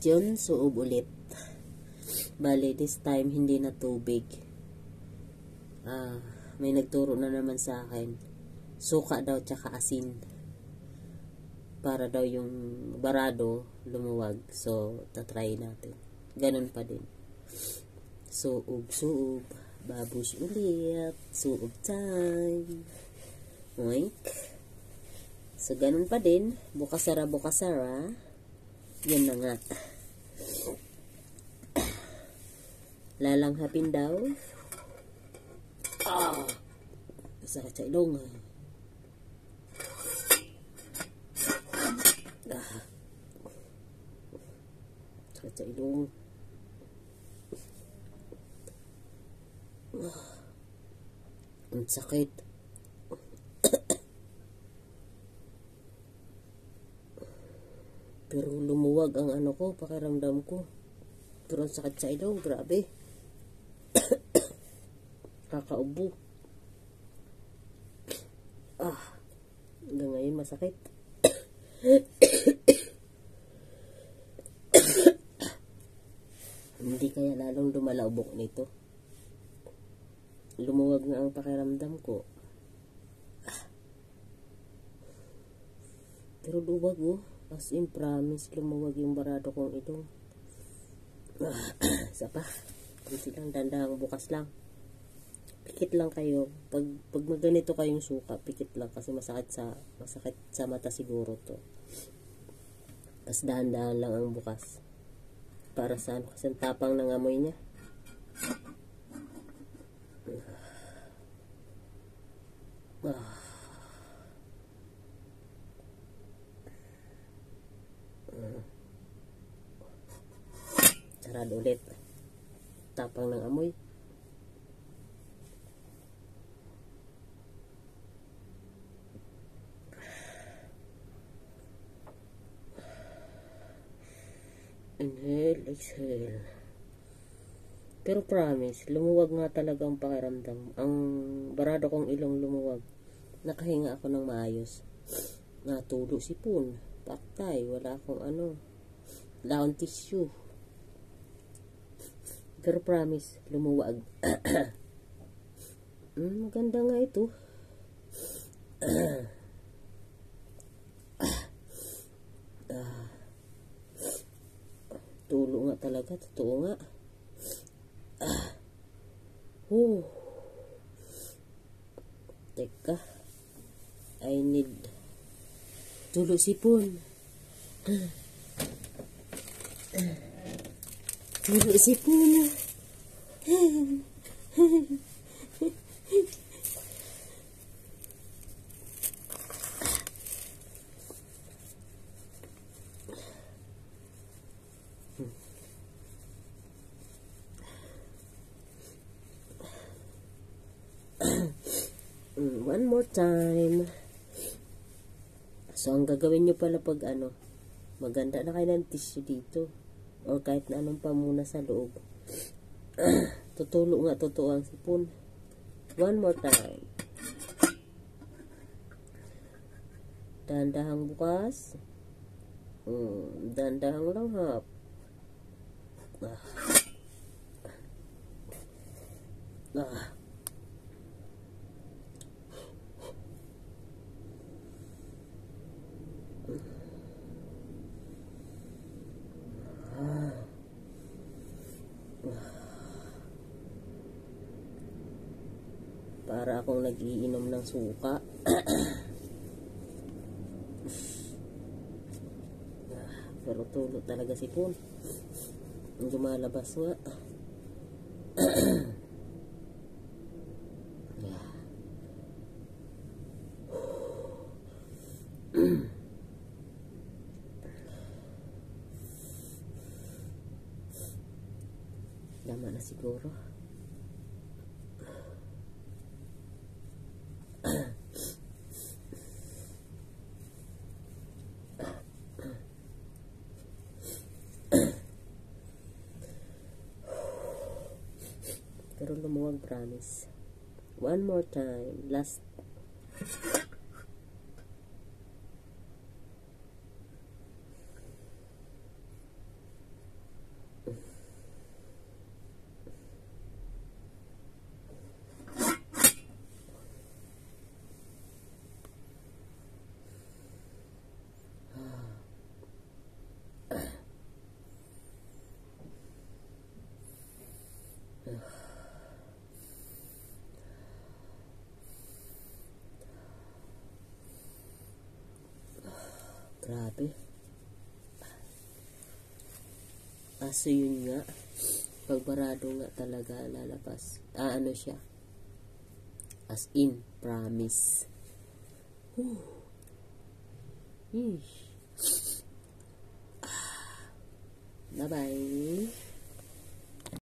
question, suob ulit. Bale, this time, hindi na tubig. Ah, may nagturo na naman sa akin. Suka daw, tsaka asin. Para daw yung barado lumuwag. So, tatry natin. Ganun pa din. Suob, suob. Babush ulit. Suob time. Oink. So, ganun pa din. Bukasara, bukasara. Yan na nga. Lalanghapin daw. Ah! Sakit sa ilong. Ah. Sakit sa ilong. Ah. Ang sakit. Pero lumuwag ang ano ko, pakiramdam ko. Pero ang sakit sa ilong, grabe. Kakaubo. Ah, hanggang ngayon masakit. Hindi kaya lalong lumalaubok nito. Lumuwag na ang pakiramdam ko. Ah. Pero luwag oh. As in promise, lumuwag yung barado kong itong. Isa pa. Kunti lang, dandahang bukas lang. Pikit lang kayo. Pag, pag maganito kayong suka, pikit lang kasi masakit sa, masakit sa mata siguro to. Tapos dahan-dahan lang ang bukas. Para saan? Kasi ang tapang ng amoy niya. Ah. Sarado ulit. Tapang ng amoy. Inhale, exhale. Pero promise, lumuwag nga talaga ang pakiramdam. Ang barado kong ilong lumuwag. Nakahinga ako ng maayos. Natulo si Pun. Paktay, wala akong ano. Akong tissue. Pero promise, lumuwag. mm, maganda nga ito. ah. Tulo nga talaga, totoo nga. Ah. Oh. Teka. I need tulo sipon. Tulo sipon. Mm, One more time. So, ang gagawin nyo pala pag ano, maganda na kayo ng tissue dito. Or kahit na anong pamuna sa loob. Tutulo nga, totoo ang sipon. One more time. Dandahang bukas. Hmm, dandahang langhap. Ah. Ah. Para akong nag-iinom ng suka. Pero tulo talaga si Pun. Lumalabas nga. Tama na siguro. Pero lumuwag promise. One more time. Last. Grabe. Aso yun nga. Pag barado nga talaga lalabas. Ah, ano siya? As in, promise. Whew. Yeesh. Bye-bye.